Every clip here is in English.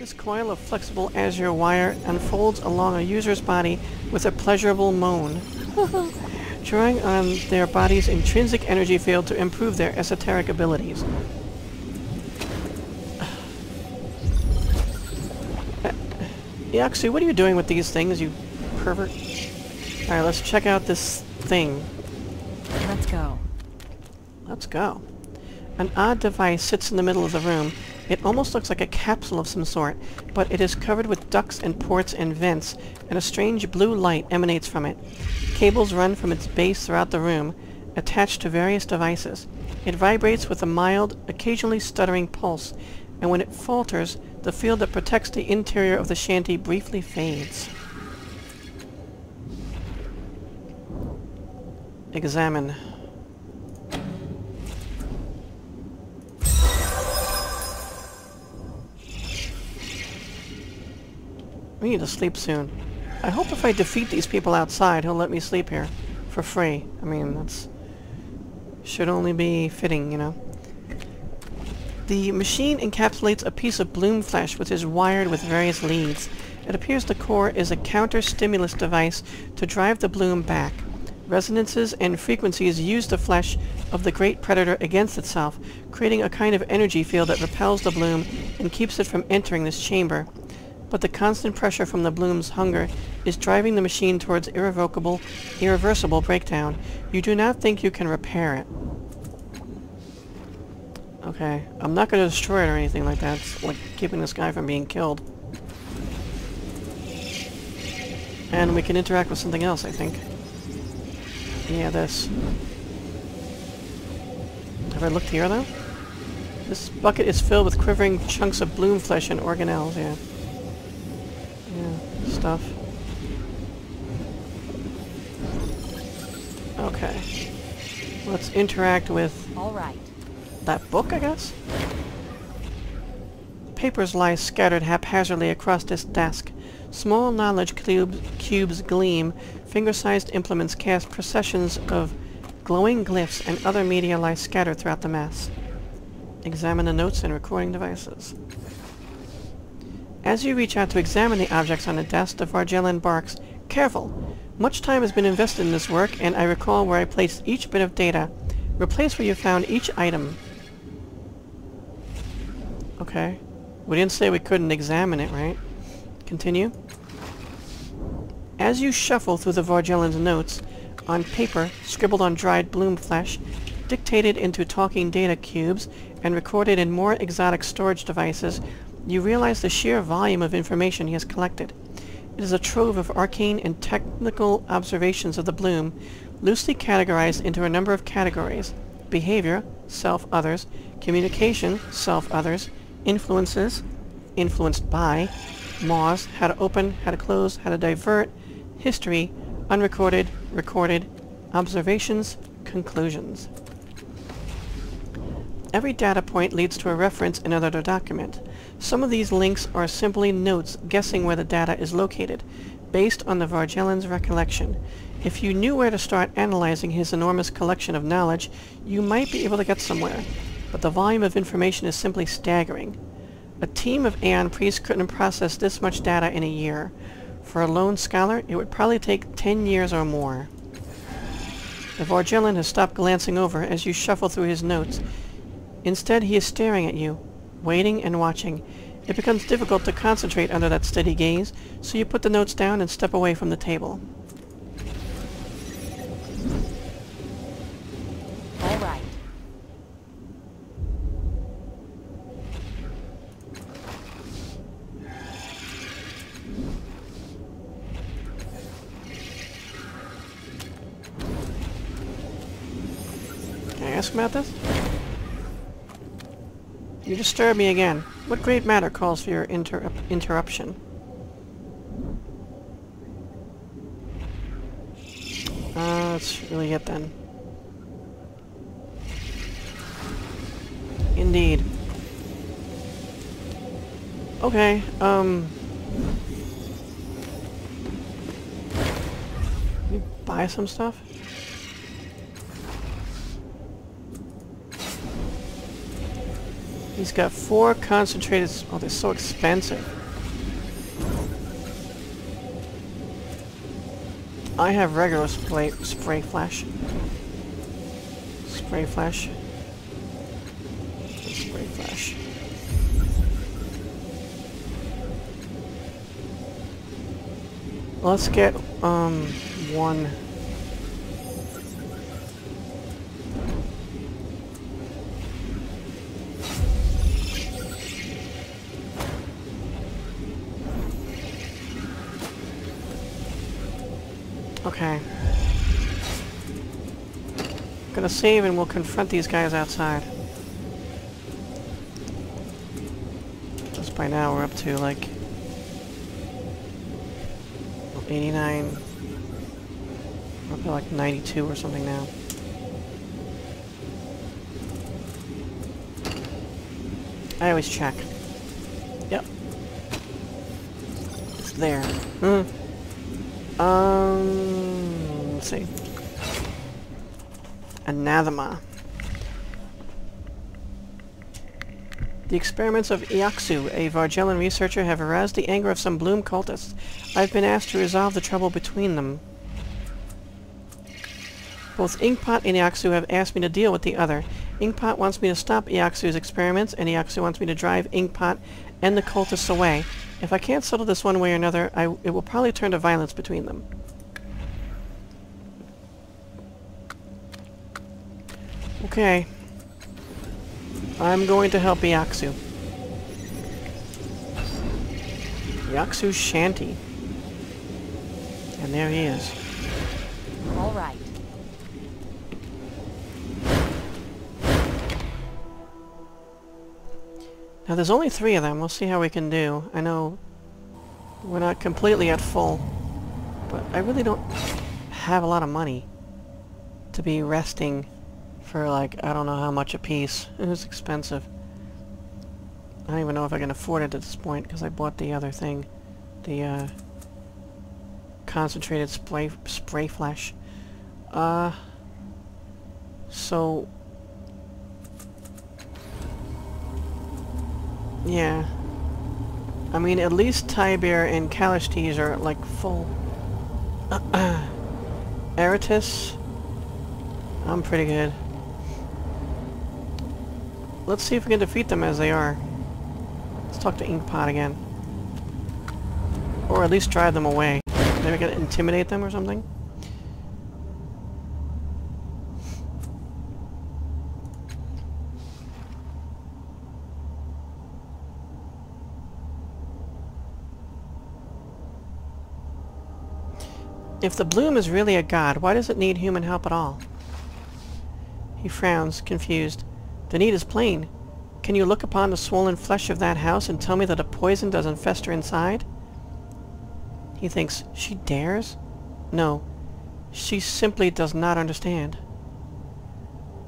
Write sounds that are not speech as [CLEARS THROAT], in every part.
This coil of flexible azure wire unfolds along a user's body with a pleasurable moan, [LAUGHS] drawing on their body's intrinsic energy field to improve their esoteric abilities. Uh, Iaksu, what are you doing with these things, you pervert? Alright, let's check out this thing. Let's go. Let's go. An odd device sits in the middle of the room. It almost looks like a capsule of some sort, but it is covered with ducts and ports and vents, and a strange blue light emanates from it. Cables run from its base throughout the room, attached to various devices. It vibrates with a mild, occasionally stuttering pulse, and when it falters, the field that protects the interior of the shanty briefly fades. Examine. We need to sleep soon. I hope if I defeat these people outside, he'll let me sleep here. For free. I mean, that's... Should only be fitting, you know? The machine encapsulates a piece of bloom flesh which is wired with various leads. It appears the core is a counter-stimulus device to drive the bloom back. Resonances and frequencies use the flesh of the great predator against itself, creating a kind of energy field that repels the bloom and keeps it from entering this chamber but the constant pressure from the bloom's hunger is driving the machine towards irrevocable, irreversible breakdown. You do not think you can repair it. Okay, I'm not going to destroy it or anything like that. It's like keeping this guy from being killed. And we can interact with something else, I think. Yeah, this. Have I looked here, though? This bucket is filled with quivering chunks of bloom flesh and organelles, yeah stuff. Okay. Let's interact with... All right. That book, I guess? Papers lie scattered haphazardly across this desk. Small knowledge cubes, cubes gleam. Finger-sized implements cast processions of glowing glyphs and other media lie scattered throughout the mass. Examine the notes and recording devices. As you reach out to examine the objects on the desk, the Varjellen barks, Careful! Much time has been invested in this work, and I recall where I placed each bit of data. Replace where you found each item. Okay. We didn't say we couldn't examine it, right? Continue. As you shuffle through the Varjellen's notes, on paper, scribbled on dried bloom flesh, dictated into talking data cubes, and recorded in more exotic storage devices, you realize the sheer volume of information he has collected. It is a trove of arcane and technical observations of the bloom, loosely categorized into a number of categories. Behavior, self-others, communication, self-others, influences, influenced by, moths, how to open, how to close, how to divert, history, unrecorded, recorded, observations, conclusions. Every data point leads to a reference in another document. Some of these links are simply notes guessing where the data is located, based on the Varjellen's recollection. If you knew where to start analyzing his enormous collection of knowledge, you might be able to get somewhere, but the volume of information is simply staggering. A team of Aeon priests couldn't process this much data in a year. For a lone scholar, it would probably take ten years or more. The Varjellen has stopped glancing over as you shuffle through his notes. Instead, he is staring at you, waiting and watching. It becomes difficult to concentrate under that steady gaze, so you put the notes down and step away from the table. All right. Can I ask about this? Disturb me again. What great matter calls for your inter interruption? Uh, that's really it then. Indeed. Okay, um... buy some stuff? He's got four concentrated... Oh, they're so expensive. I have regular spray, spray flash. Spray flash. Spray flash. Let's get, um, one... Okay. Gonna save and we'll confront these guys outside. Just by now we're up to like 89 we're up to like 92 or something now. I always check. Yep. It's there. Hmm. Um, Anathema. The experiments of Iaksu, a Varjellen researcher, have aroused the anger of some Bloom cultists. I've been asked to resolve the trouble between them. Both Inkpot and Iaksu have asked me to deal with the other. Inkpot wants me to stop Iaksu's experiments, and Iaksu wants me to drive Inkpot and the cultists away. If I can't settle this one way or another, I, it will probably turn to violence between them. Okay. I'm going to help Iaksu. Iaksu's shanty. And there he is. All right. Now there's only three of them. We'll see how we can do. I know we're not completely at full, but I really don't have a lot of money to be resting for like, I don't know how much a piece. It was expensive. I don't even know if I can afford it at this point because I bought the other thing. The, uh, concentrated spray, spray flash. Uh, so Yeah. I mean, at least Tybir and Callistege are, like, full. [CLEARS THROAT] Erritis? I'm pretty good. Let's see if we can defeat them as they are. Let's talk to Inkpot again. Or at least drive them away. Maybe we can intimidate them or something? If the bloom is really a god, why does it need human help at all? He frowns, confused. The need is plain. Can you look upon the swollen flesh of that house and tell me that a poison doesn't fester inside? He thinks, she dares? No. She simply does not understand.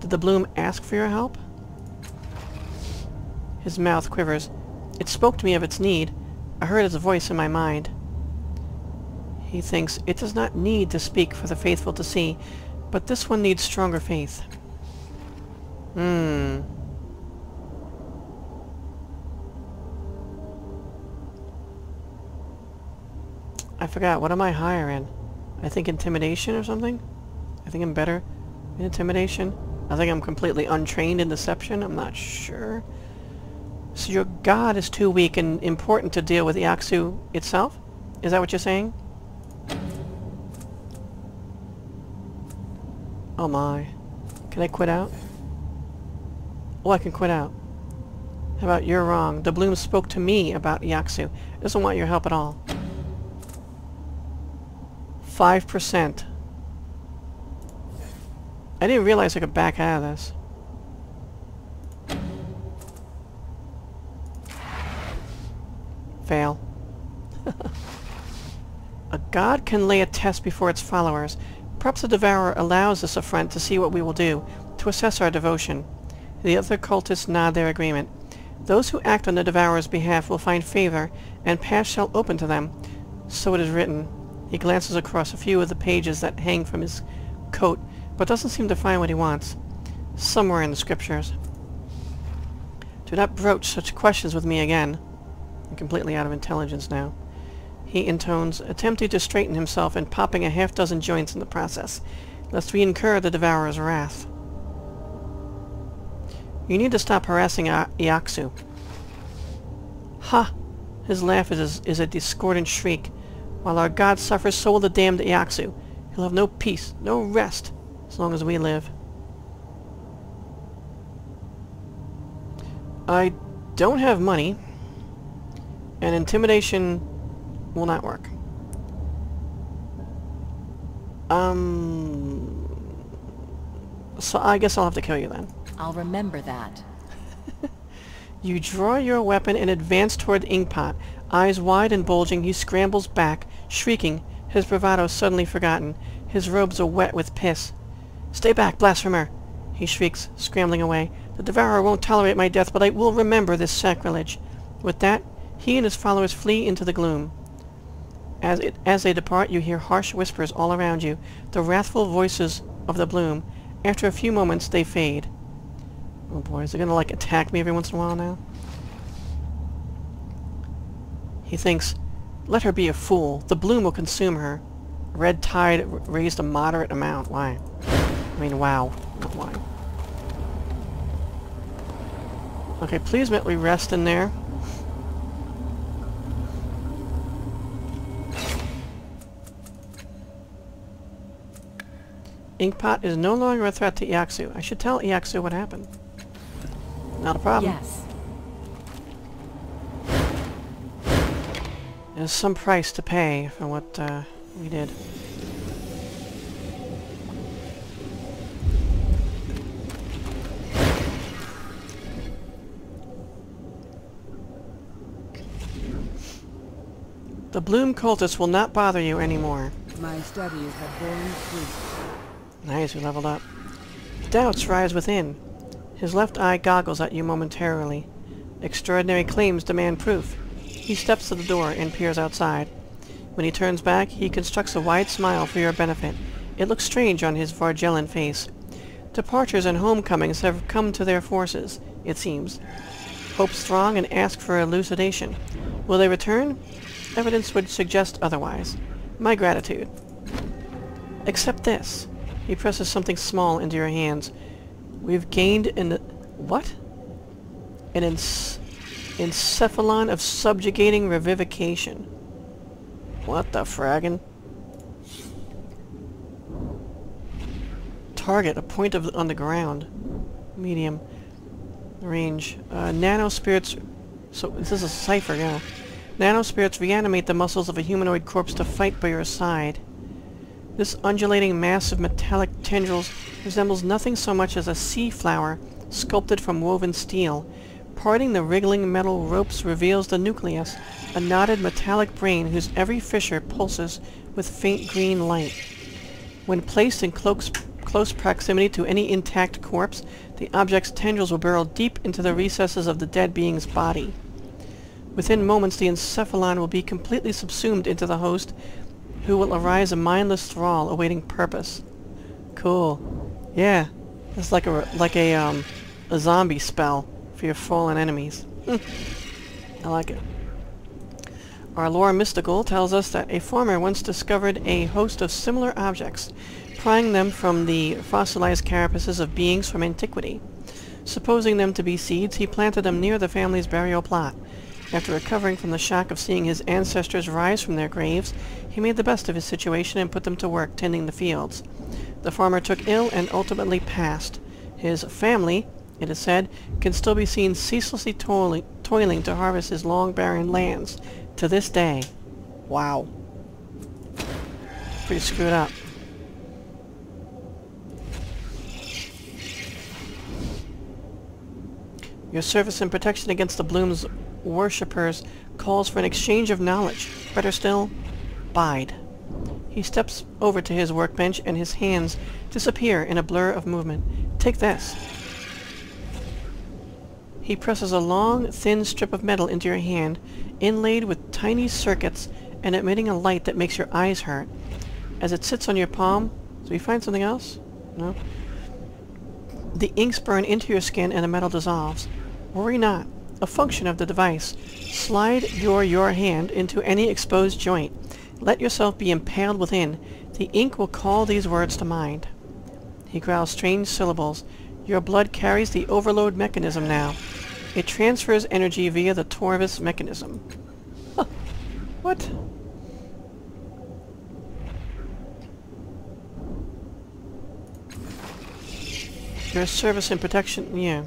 Did the bloom ask for your help? His mouth quivers. It spoke to me of its need. I heard its voice in my mind. He thinks, it does not need to speak for the faithful to see, but this one needs stronger faith. Hmm. I forgot, what am I higher in? I think intimidation or something? I think I'm better in intimidation? I think I'm completely untrained in deception, I'm not sure. So your god is too weak and important to deal with Iaksu itself? Is that what you're saying? Oh my. Can I quit out? Oh, I can quit out. How about you're wrong? The bloom spoke to me about Iaksu. Doesn't want your help at all. 5%. I didn't realize I could back out of this. Fail. [LAUGHS] a god can lay a test before its followers. Perhaps the Devourer allows this affront to see what we will do, to assess our devotion. The other cultists nod their agreement. Those who act on the Devourer's behalf will find favor, and paths shall open to them. So it is written. He glances across a few of the pages that hang from his coat, but doesn't seem to find what he wants. Somewhere in the scriptures. Do not broach such questions with me again. I'm completely out of intelligence now. He intones, attempting to straighten himself and popping a half-dozen joints in the process, lest we incur the Devourer's wrath. You need to stop harassing I Iaksu. Ha! His laugh is is a discordant shriek. While our god suffers, so will the damned Iaksu. He'll have no peace, no rest, as long as we live. I don't have money, and intimidation will not work. Um... So I guess I'll have to kill you then. I'll remember that. [LAUGHS] You draw your weapon and advance toward Inkpot. Eyes wide and bulging, he scrambles back, shrieking, his bravado suddenly forgotten. His robes are wet with piss. Stay back, blasphemer! He shrieks, scrambling away. The Devourer won't tolerate my death, but I will remember this sacrilege. With that, he and his followers flee into the gloom. As, it, as they depart, you hear harsh whispers all around you, the wrathful voices of the bloom. After a few moments, they fade. Oh boy, is it gonna, like, attack me every once in a while now? He thinks, let her be a fool. The bloom will consume her. Red tide raised a moderate amount. Why? I mean, wow. Not why. Okay, please let me rest in there. Inkpot is no longer a threat to Iaksu. I should tell Iaksu what happened. Not a problem. Yes. There's some price to pay for what uh, we did. The Bloom cultists will not bother you anymore. My studies have borne fruit. Nice, we leveled up. Doubts rise within. His left eye goggles at you momentarily. Extraordinary claims demand proof. He steps to the door and peers outside. When he turns back, he constructs a wide smile for your benefit. It looks strange on his Varjellen face. Departures and homecomings have come to their forces, it seems. Hope strong and ask for elucidation. Will they return? Evidence would suggest otherwise. My gratitude. Accept this. He presses something small into your hands. We've gained an... What? An ens encephalon of subjugating revivication. What the fraggin'? Target, a point of on the ground. Medium. Range. Uh, nano spirits... So, this is a cipher now. Nanospirits reanimate the muscles of a humanoid corpse to fight by your side. This undulating mass of metallic tendrils resembles nothing so much as a sea flower sculpted from woven steel. Parting the wriggling metal ropes reveals the nucleus, a knotted metallic brain whose every fissure pulses with faint green light. When placed in close, close proximity to any intact corpse, the object's tendrils will burrow deep into the recesses of the dead being's body. Within moments, the encephalon will be completely subsumed into the host, who will arise a mindless thrall awaiting purpose. Cool. Yeah. It's like a, like a, um, a zombie spell for your fallen enemies. [LAUGHS] I like it. Our lore mystical tells us that a farmer once discovered a host of similar objects, prying them from the fossilized carapaces of beings from antiquity. Supposing them to be seeds, he planted them near the family's burial plot. After recovering from the shock of seeing his ancestors rise from their graves, he made the best of his situation and put them to work tending the fields. The farmer took ill and ultimately passed. His family, it is said, can still be seen ceaselessly toiling, toiling to harvest his long barren lands, to this day. Wow. Pretty screwed up. Your service and protection against the Bloom's worshippers calls for an exchange of knowledge. Better still, bide. He steps over to his workbench and his hands disappear in a blur of movement. Take this. He presses a long, thin strip of metal into your hand, inlaid with tiny circuits and emitting a light that makes your eyes hurt. As it sits on your palm, do you find something else? No? The inks burn into your skin and the metal dissolves. Worry not. A function of the device. Slide your your hand into any exposed joint. Let yourself be impaled within. The ink will call these words to mind. He growls strange syllables. Your blood carries the overload mechanism now. It transfers energy via the Torvis mechanism. What? Your service and protection, yeah.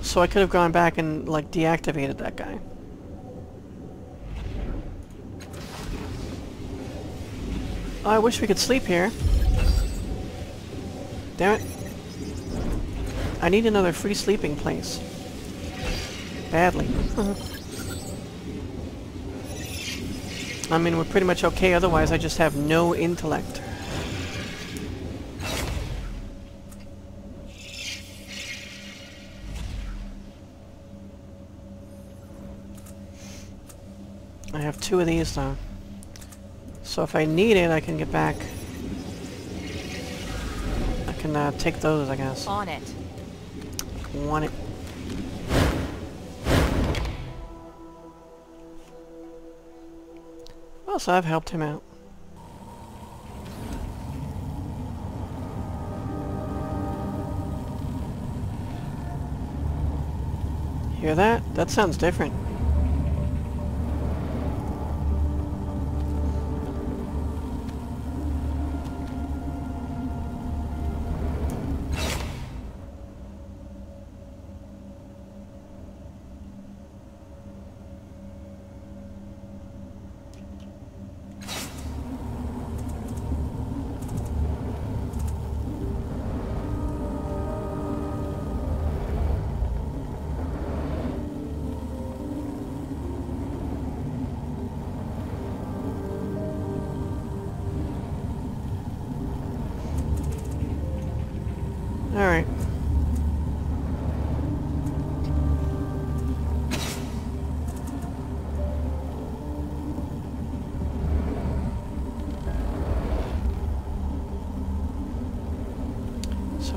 So I could have gone back and, like, deactivated that guy. I wish we could sleep here. Damn it. I need another free sleeping place. Badly. I mean, we're pretty much okay, otherwise I just have no intellect. I have two of these, though. So if I need it, I can get back. Can uh, take those, I guess. On it. Want it. Well, so I've helped him out. Hear that? That sounds different.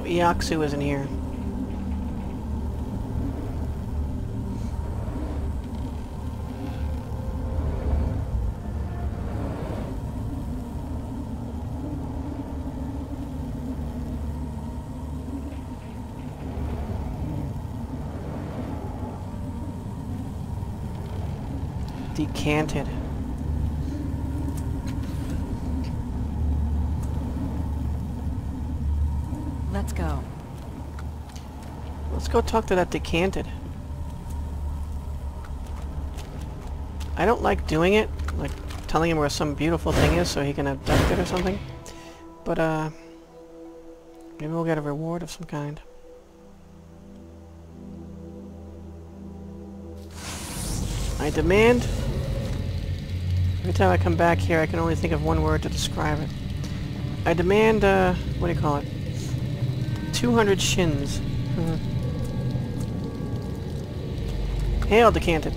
Iaksu isn't here. Decanted. Let's go. Let's go talk to that decanted. I don't like doing it, like telling him where some beautiful thing is so he can abduct it or something. But, uh, maybe we'll get a reward of some kind. I demand... Every time I come back here, I can only think of one word to describe it. I demand, uh, what do you call it? 200 shins. Hmm. Hail, decanted.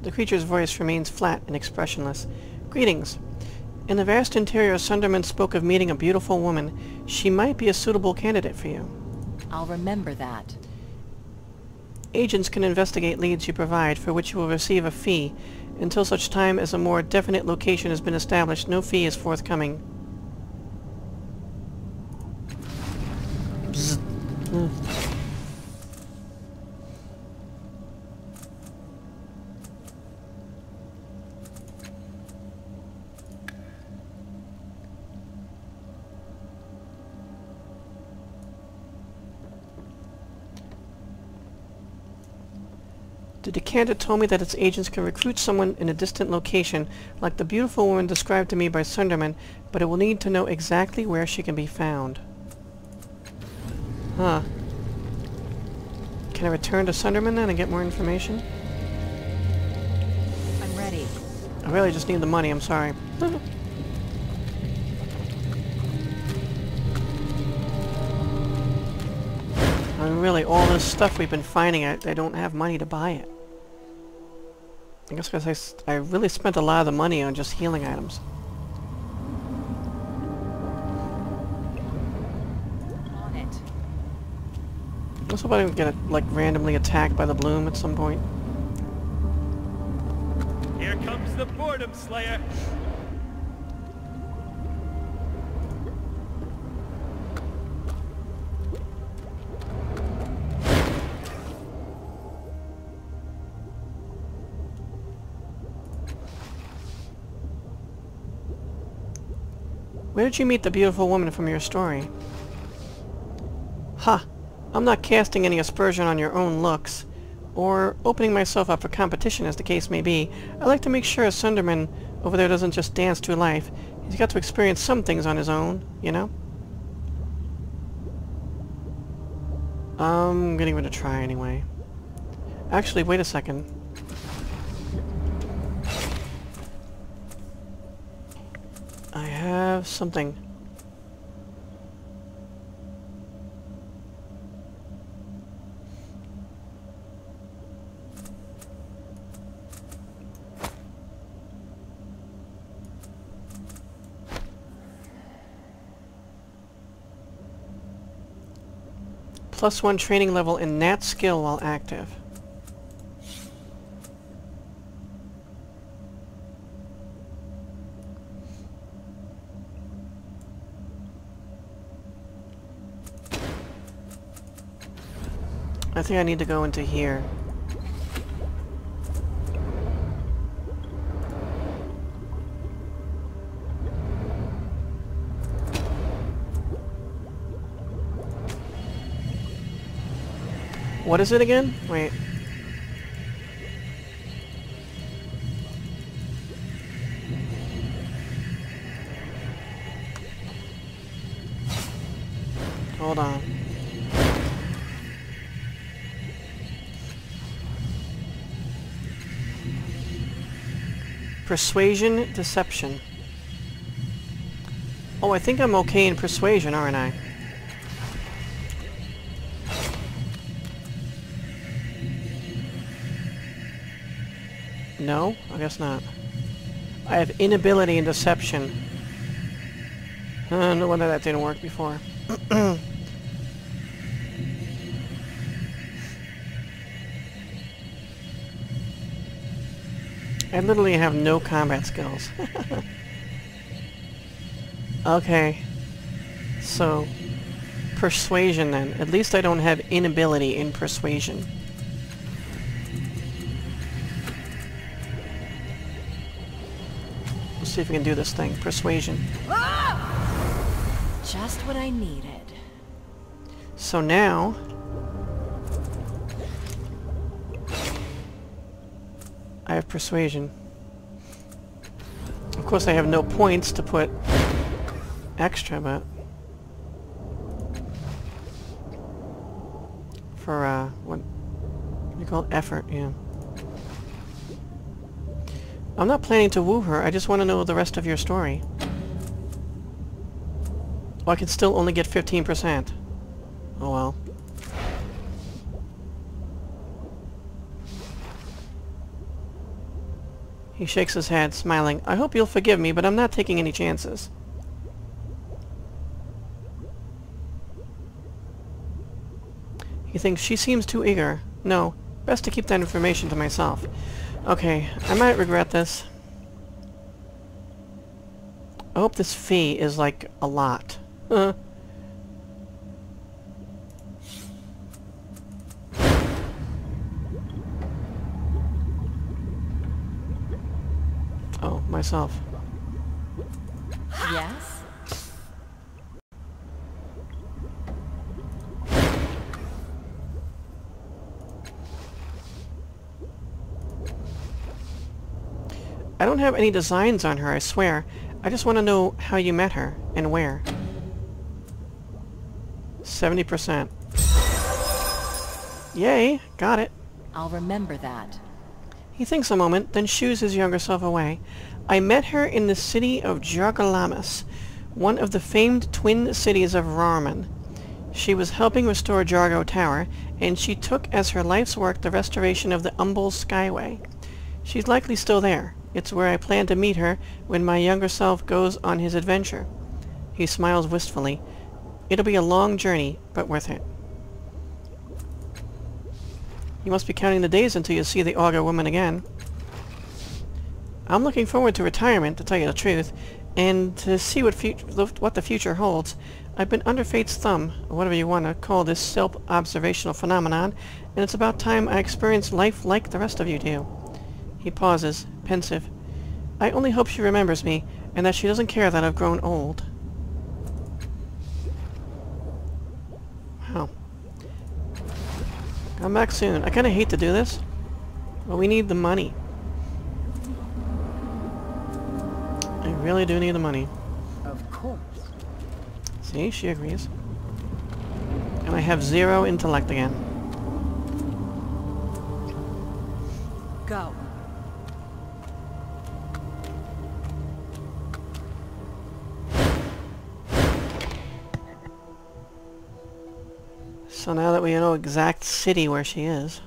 The creature's voice remains flat and expressionless. Greetings. In the vast interior, Sundermun spoke of meeting a beautiful woman. She might be a suitable candidate for you. I'll remember that. Agents can investigate leads you provide, for which you will receive a fee. Until such time as a more definite location has been established, no fee is forthcoming. The told me that its agents can recruit someone in a distant location, like the beautiful woman described to me by Sundermun, but it will need to know exactly where she can be found. Huh. Can I return to Sundermun then and get more information? I'm ready. I really just need the money, I'm sorry. [LAUGHS] I mean, really, all this stuff we've been finding, I, I don't have money to buy it. I guess because I really spent a lot of the money on just healing items. On it. Let's hope I don't get, like, randomly attacked by the bloom at some point. Here comes the boredom slayer. Where did you meet the beautiful woman from your story? Ha! I'm not casting any aspersion on your own looks, or opening myself up for competition as the case may be. I like to make sure a Sundermun over there doesn't just dance through life. He's got to experience some things on his own, you know? I'm gonna give it a try anyway. Actually, wait a second. Have something. Plus one training level in that skill while active. I think I need to go into here. What is it again? Wait. Persuasion, deception. Oh, I think I'm okay in persuasion, aren't I? No? I guess not. I have inability in deception. Uh, no wonder that didn't work before. [CLEARS THROAT] I literally have no combat skills. [LAUGHS] okay. So, persuasion then. At least I don't have inability in persuasion. Let's see if we can do this thing. Persuasion. Just what I needed. So now... persuasion. Of course I have no points to put extra, but... For, uh, what... you call it? Effort, yeah. I'm not planning to woo her, I just want to know the rest of your story. Oh, I can still only get 15%. Oh well. He shakes his head, smiling. I hope you'll forgive me, but I'm not taking any chances. He thinks she seems too eager. No, best to keep that information to myself. Okay, I might regret this. I hope this fee is like a lot. Uh. Myself. Yes? I don't have any designs on her, I swear. I just want to know how you met her, and where. 70%. Yay, got it. I'll remember that. He thinks a moment, then shoos his younger self away. I met her in the city of Jargalamus, one of the famed twin cities of Rarman. She was helping restore Jargo Tower, and she took as her life's work the restoration of the Umble Skyway. She's likely still there. It's where I plan to meet her when my younger self goes on his adventure. He smiles wistfully. It'll be a long journey, but worth it. You must be counting the days until you see the Augur woman again. I'm looking forward to retirement, to tell you the truth, and to see what, what the future holds. I've been under fate's thumb, or whatever you want to call this self-observational phenomenon, and it's about time I experience life like the rest of you do. He pauses, pensive. I only hope she remembers me, and that she doesn't care that I've grown old. Wow. Come back soon. I kinda hate to do this, but we need the money. I really do need the money. Of course. See, she agrees. And I have zero intellect again. Go. So now that we know exact city where she is,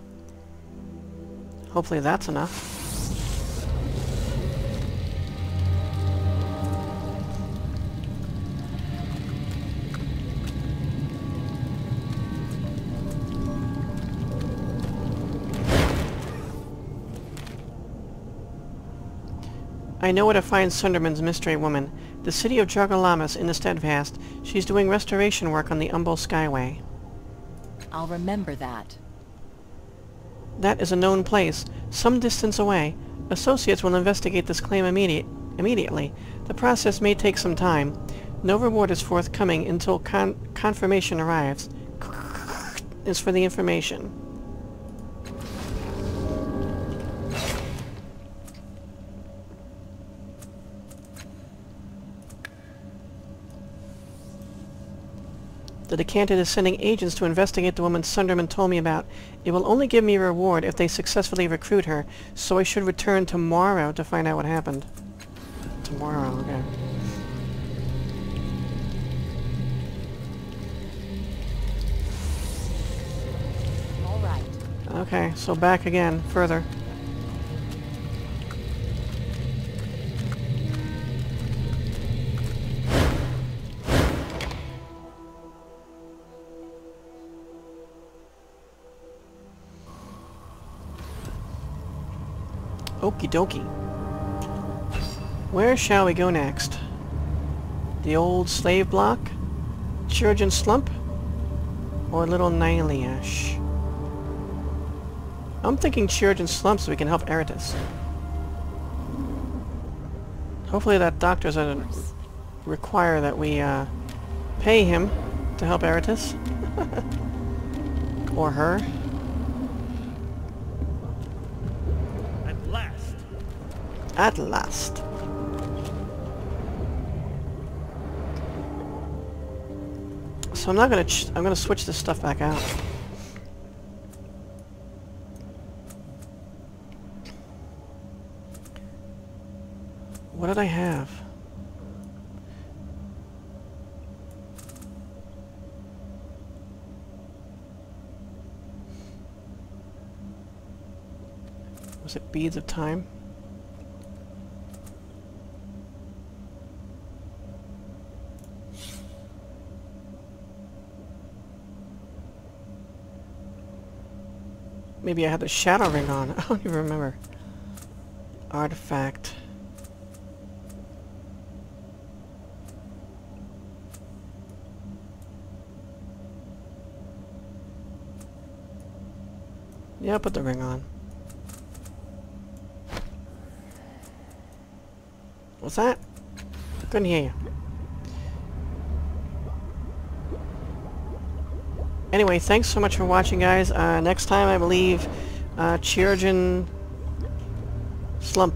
hopefully that's enough. I know where to find Sundermun's mystery woman. The city of Jargalamas in the Steadfast. She's doing restoration work on the Umbo Skyway. I'll remember that. That is a known place, some distance away. Associates will investigate this claim immediate, immediately. The process may take some time. No reward is forthcoming until con confirmation arrives. is for the information. The decanted is sending agents to investigate the woman Sundermun told me about. It will only give me a reward if they successfully recruit her, so I should return tomorrow to find out what happened. Tomorrow, okay. All right. Okay, so back again, further. Okie dokie. Where shall we go next? The old slave block? Chirurgeon Slump? Or Little Nihliesh? I'm thinking Chirurgeon Slump so we can help Erritis. Hopefully that doctor doesn't require that we uh, pay him to help Erritis. [LAUGHS] or her. At last. So I'm not gonna I'm gonna switch this stuff back out. What did I have? Was it Beads of Time? Maybe I had the shadow ring on. [LAUGHS] I don't even remember. Artifact. Yeah, put the ring on. What's that? Couldn't hear you. Anyway, thanks so much for watching, guys. Uh, next time, I believe, uh, Chirurgeon Slump.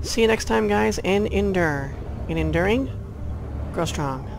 See you next time, guys, and endure. In enduring, grow strong.